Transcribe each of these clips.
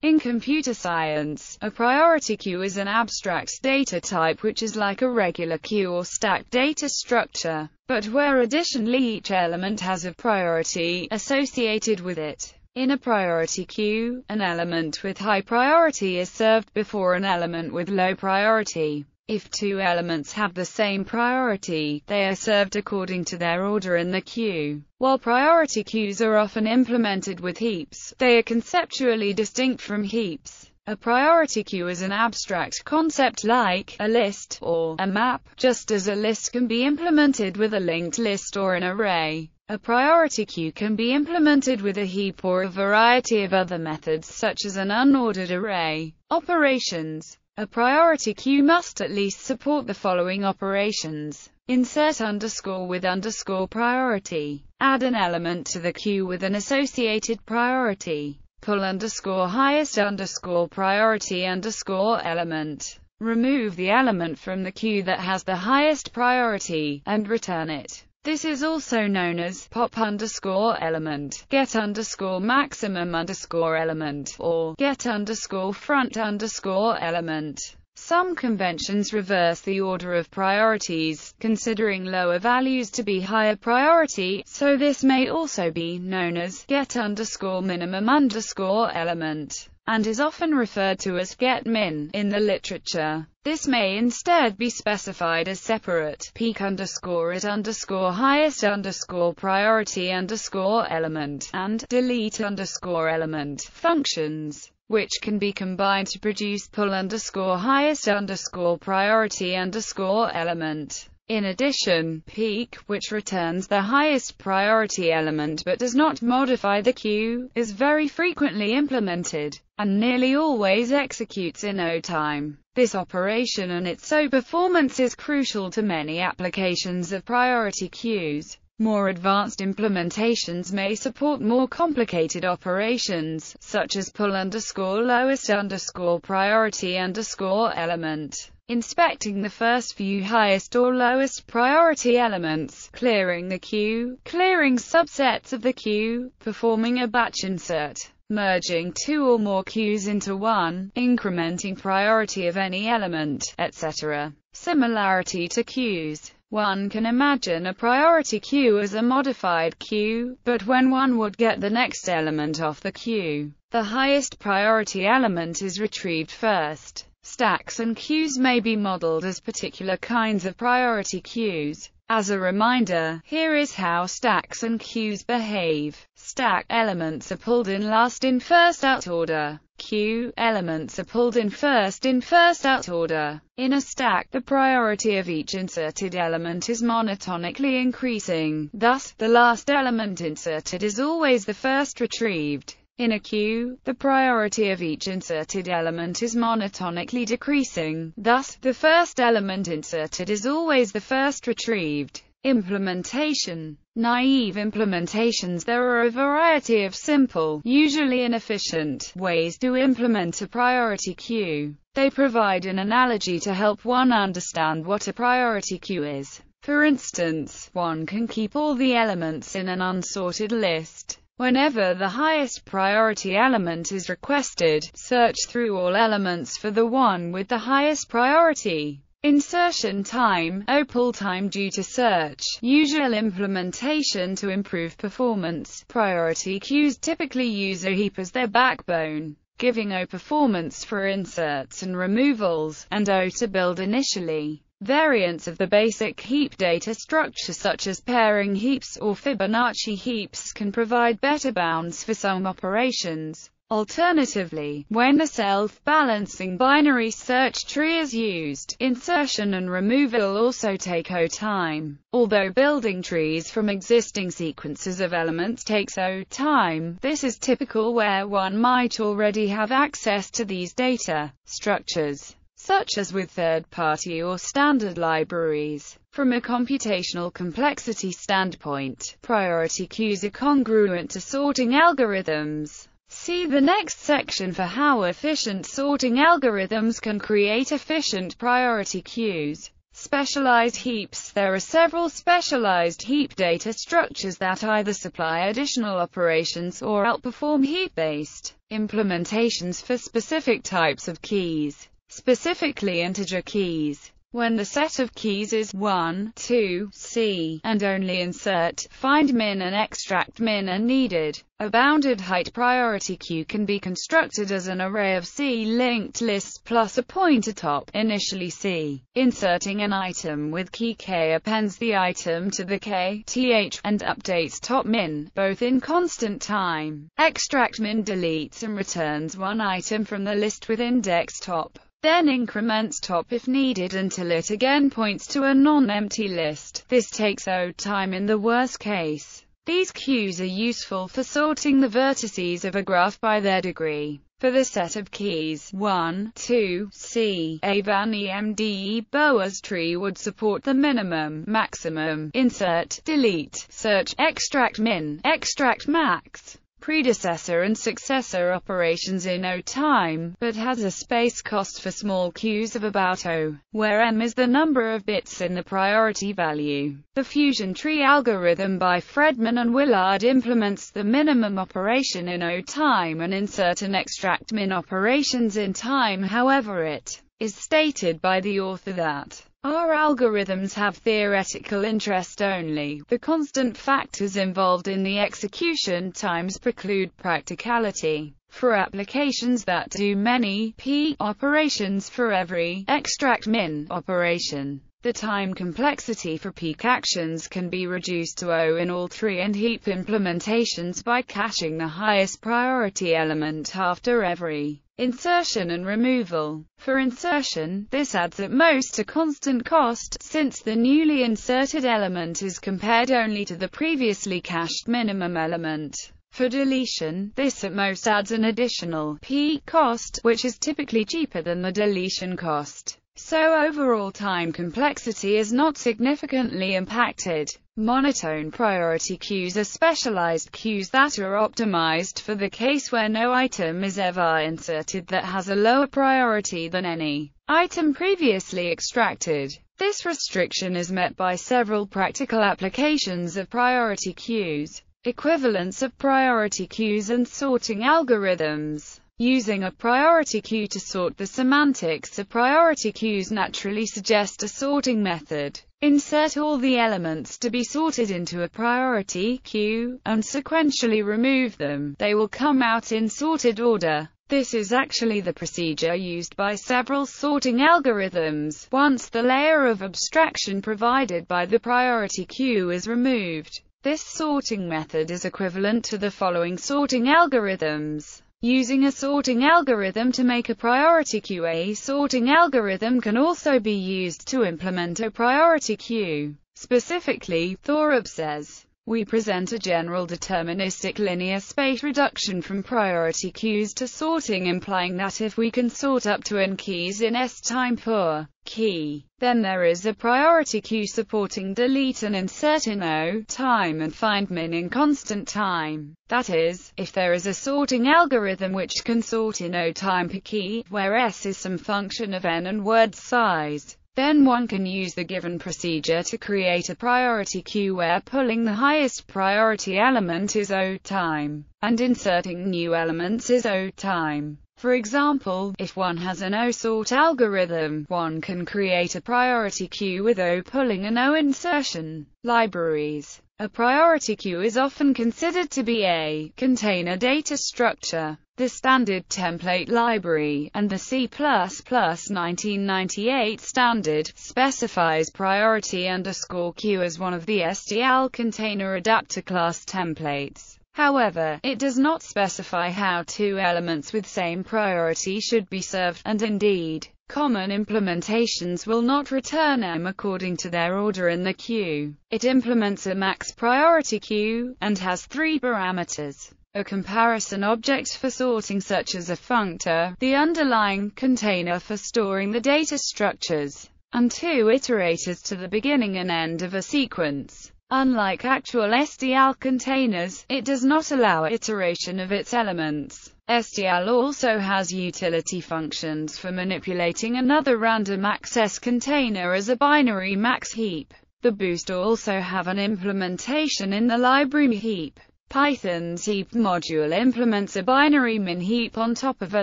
In computer science, a priority queue is an abstract data type which is like a regular queue or stack data structure, but where additionally each element has a priority associated with it. In a priority queue, an element with high priority is served before an element with low priority. If two elements have the same priority, they are served according to their order in the queue. While priority queues are often implemented with heaps, they are conceptually distinct from heaps. A priority queue is an abstract concept like a list or a map, just as a list can be implemented with a linked list or an array. A priority queue can be implemented with a heap or a variety of other methods such as an unordered array. Operations a priority queue must at least support the following operations. Insert underscore with underscore priority. Add an element to the queue with an associated priority. Pull underscore highest underscore priority underscore element. Remove the element from the queue that has the highest priority, and return it. This is also known as pop underscore element, get underscore maximum underscore element, or get underscore front underscore element. Some conventions reverse the order of priorities, considering lower values to be higher priority, so this may also be known as get underscore minimum underscore element and is often referred to as get-min in the literature. This may instead be specified as separate peek underscore it underscore highest underscore priority underscore element and delete underscore element functions which can be combined to produce pull underscore highest underscore priority underscore element. In addition, peek, which returns the highest priority element but does not modify the queue, is very frequently implemented, and nearly always executes in O time. This operation and its O performance is crucial to many applications of priority queues. More advanced implementations may support more complicated operations, such as pull underscore lowest underscore priority underscore element inspecting the first few highest or lowest priority elements, clearing the queue, clearing subsets of the queue, performing a batch insert, merging two or more queues into one, incrementing priority of any element, etc. Similarity to queues. One can imagine a priority queue as a modified queue, but when one would get the next element off the queue, the highest priority element is retrieved first. Stacks and queues may be modeled as particular kinds of priority queues. As a reminder, here is how stacks and queues behave. Stack elements are pulled in last in first out order. Queue elements are pulled in first in first out order. In a stack, the priority of each inserted element is monotonically increasing. Thus, the last element inserted is always the first retrieved. In a queue, the priority of each inserted element is monotonically decreasing, thus, the first element inserted is always the first retrieved. Implementation Naive implementations There are a variety of simple, usually inefficient, ways to implement a priority queue. They provide an analogy to help one understand what a priority queue is. For instance, one can keep all the elements in an unsorted list. Whenever the highest priority element is requested, search through all elements for the one with the highest priority. Insertion time, OPAL time due to search, usual implementation to improve performance. Priority queues typically use a heap as their backbone, giving O performance for inserts and removals, and O to build initially. Variants of the basic heap data structure such as pairing heaps or Fibonacci heaps can provide better bounds for some operations. Alternatively, when a self-balancing binary search tree is used, insertion and removal also take O time. Although building trees from existing sequences of elements takes O time, this is typical where one might already have access to these data structures such as with third-party or standard libraries. From a computational complexity standpoint, priority queues are congruent to sorting algorithms. See the next section for how efficient sorting algorithms can create efficient priority queues. Specialized heaps There are several specialized heap data structures that either supply additional operations or outperform heap-based implementations for specific types of keys, specifically integer keys. When the set of keys is 1, 2, C, and only insert, find min and extract min are needed, a bounded height priority queue can be constructed as an array of C-linked lists plus a pointer top, initially C. Inserting an item with key k appends the item to the k, th, and updates top min, both in constant time. Extract min deletes and returns one item from the list with index top then increments top if needed until it again points to a non-empty list. This takes O time in the worst case. These queues are useful for sorting the vertices of a graph by their degree. For the set of keys 1, 2, C, a Van Emde Boas tree would support the minimum, maximum, insert, delete, search, extract min, extract max predecessor and successor operations in O time, but has a space cost for small queues of about O, where M is the number of bits in the priority value. The fusion tree algorithm by Fredman and Willard implements the minimum operation in O time and insert and extract min operations in time however it is stated by the author that our algorithms have theoretical interest only. The constant factors involved in the execution times preclude practicality. For applications that do many p operations for every extract min operation, the time complexity for peek actions can be reduced to O in all tree and heap implementations by caching the highest priority element after every insertion and removal. For insertion, this adds at most a constant cost, since the newly inserted element is compared only to the previously cached minimum element. For deletion, this at most adds an additional p cost, which is typically cheaper than the deletion cost. So overall time complexity is not significantly impacted. Monotone priority queues are specialized queues that are optimized for the case where no item is ever inserted that has a lower priority than any item previously extracted. This restriction is met by several practical applications of priority queues, equivalence of priority queues and sorting algorithms. Using a priority queue to sort the semantics of priority queues naturally suggest a sorting method. Insert all the elements to be sorted into a priority queue, and sequentially remove them. They will come out in sorted order. This is actually the procedure used by several sorting algorithms, once the layer of abstraction provided by the priority queue is removed. This sorting method is equivalent to the following sorting algorithms. Using a sorting algorithm to make a priority queue A sorting algorithm can also be used to implement a priority queue. Specifically, Thorup says, we present a general deterministic linear space reduction from priority queues to sorting implying that if we can sort up to n keys in S time per key, then there is a priority queue supporting delete and insert in O time and find min in constant time. That is, if there is a sorting algorithm which can sort in O time per key, where S is some function of n and word size, then one can use the given procedure to create a priority queue where pulling the highest priority element is O time, and inserting new elements is O time. For example, if one has an O-sort algorithm, one can create a priority queue with O pulling and O insertion libraries. A priority queue is often considered to be a container data structure, the standard template library, and the C++ 1998 standard, specifies priority underscore queue as one of the STL container adapter class templates. However, it does not specify how two elements with same priority should be served, and indeed, Common implementations will not return M according to their order in the queue. It implements a max priority queue, and has three parameters. A comparison object for sorting such as a functor, the underlying container for storing the data structures, and two iterators to the beginning and end of a sequence. Unlike actual STL containers, it does not allow iteration of its elements. STL also has utility functions for manipulating another random access container as a binary max heap. The boost also have an implementation in the library heap. Python's heap module implements a binary min heap on top of a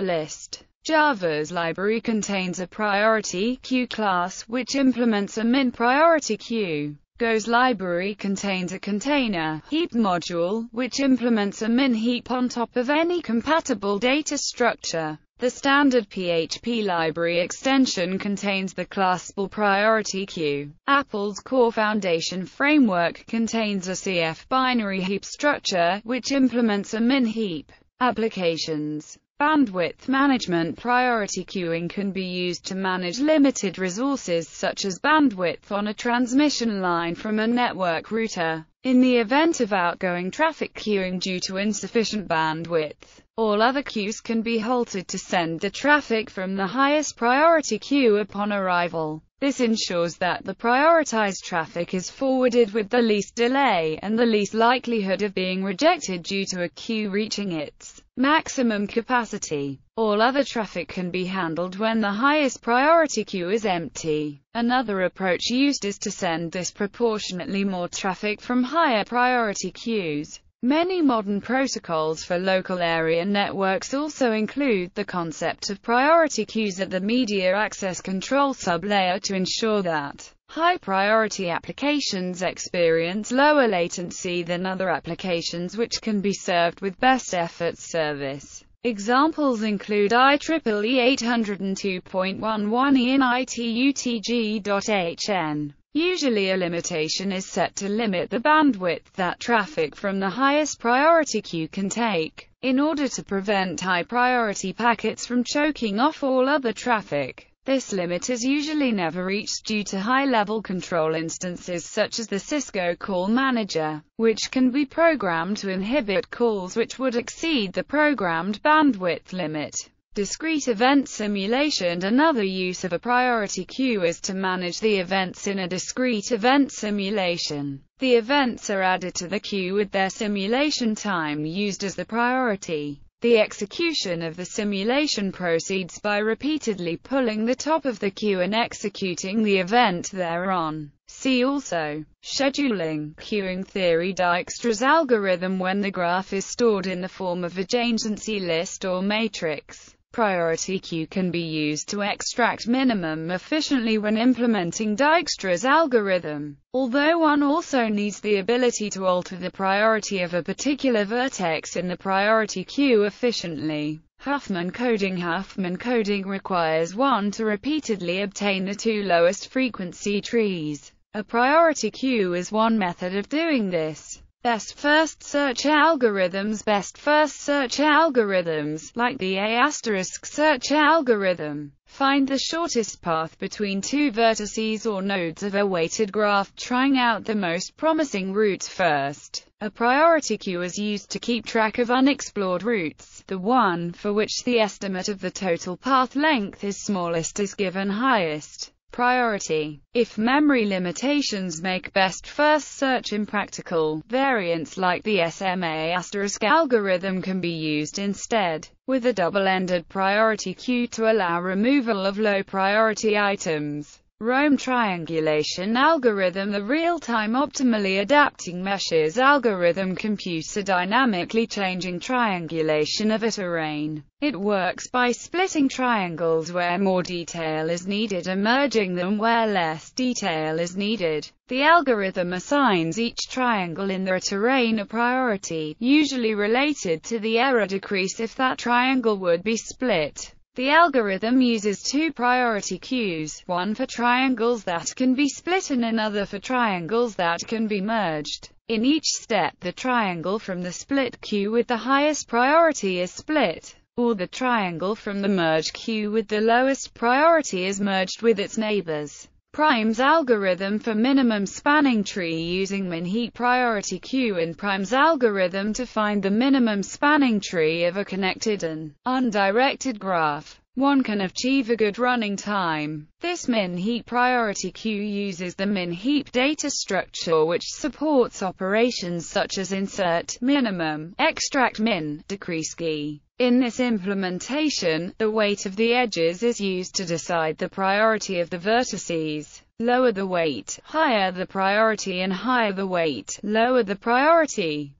list. Java's library contains a priority queue class, which implements a min priority queue. Go's library contains a container heap module, which implements a min heap on top of any compatible data structure. The standard PHP library extension contains the classable priority queue. Apple's Core Foundation framework contains a CF binary heap structure, which implements a min heap. Applications Bandwidth management Priority queuing can be used to manage limited resources such as bandwidth on a transmission line from a network router. In the event of outgoing traffic queuing due to insufficient bandwidth, all other queues can be halted to send the traffic from the highest priority queue upon arrival. This ensures that the prioritized traffic is forwarded with the least delay, and the least likelihood of being rejected due to a queue reaching its maximum capacity. All other traffic can be handled when the highest priority queue is empty. Another approach used is to send disproportionately more traffic from higher priority queues. Many modern protocols for local area networks also include the concept of priority queues at the media access control sublayer to ensure that high-priority applications experience lower latency than other applications which can be served with best efforts service. Examples include IEEE 802.11e and ITU-TG.hn. Usually a limitation is set to limit the bandwidth that traffic from the highest priority queue can take, in order to prevent high-priority packets from choking off all other traffic. This limit is usually never reached due to high-level control instances such as the Cisco Call Manager, which can be programmed to inhibit calls which would exceed the programmed bandwidth limit. Discrete event simulation Another use of a priority queue is to manage the events in a discrete event simulation. The events are added to the queue with their simulation time used as the priority. The execution of the simulation proceeds by repeatedly pulling the top of the queue and executing the event thereon. See also, scheduling, queuing theory Dijkstra's algorithm when the graph is stored in the form of adjacency list or matrix. Priority queue can be used to extract minimum efficiently when implementing Dijkstra's algorithm, although one also needs the ability to alter the priority of a particular vertex in the priority queue efficiently. Huffman coding Huffman coding requires one to repeatedly obtain the two lowest frequency trees. A priority queue is one method of doing this. Best first search algorithms Best first search algorithms, like the A** search algorithm, find the shortest path between two vertices or nodes of a weighted graph trying out the most promising routes first. A priority queue is used to keep track of unexplored routes. The one for which the estimate of the total path length is smallest is given highest priority. If memory limitations make best first search impractical, variants like the SMA asterisk algorithm can be used instead, with a double-ended priority queue to allow removal of low-priority items. ROAM triangulation algorithm The real-time optimally adapting meshes algorithm computes a dynamically changing triangulation of a terrain. It works by splitting triangles where more detail is needed and merging them where less detail is needed. The algorithm assigns each triangle in the terrain a priority, usually related to the error decrease if that triangle would be split. The algorithm uses two priority queues, one for triangles that can be split and another for triangles that can be merged. In each step the triangle from the split queue with the highest priority is split, or the triangle from the merge queue with the lowest priority is merged with its neighbors. Prim's algorithm for minimum spanning tree using min-heap priority queue and Prim's algorithm to find the minimum spanning tree of a connected and undirected graph. One can achieve a good running time. This min-heap priority queue uses the min-heap data structure which supports operations such as insert, minimum, extract min, decrease key. In this implementation, the weight of the edges is used to decide the priority of the vertices. Lower the weight, higher the priority and higher the weight, lower the priority.